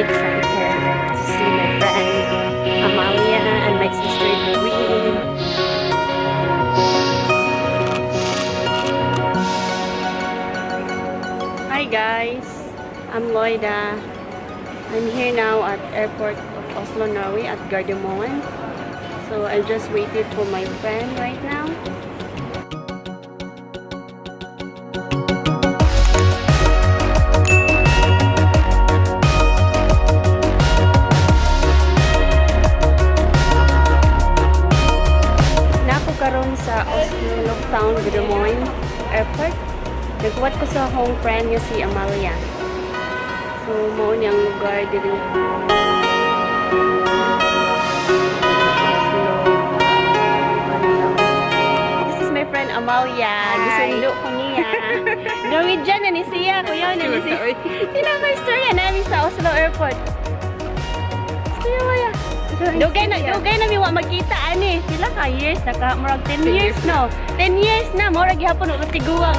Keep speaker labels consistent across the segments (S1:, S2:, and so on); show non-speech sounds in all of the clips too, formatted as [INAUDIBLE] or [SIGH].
S1: excited to see my friend Amalia and my sister Green. Hi guys, I'm Loida. I'm here now at airport of Oslo, Norway at Gardermoen. So I just waited for my friend right now. Sa Oslo Lufthansa Gardermoen Airport. Nagkuwat ko sa home friend niya si Amalia. So, mao niyang lugar. Oslo. This is my friend Amalia. Gisundo ko niya. [LAUGHS] Norwegian na ni siya. Kuya na ni siya. Tina ba istorya namin sa Oslo Airport? Dugay na, dugay na miwa magkita ani. Sila ka years na ka, murag 10 years no. 10 years na, murag gihapon og tiguang.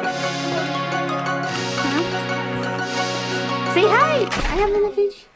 S1: Say hi! I am in the.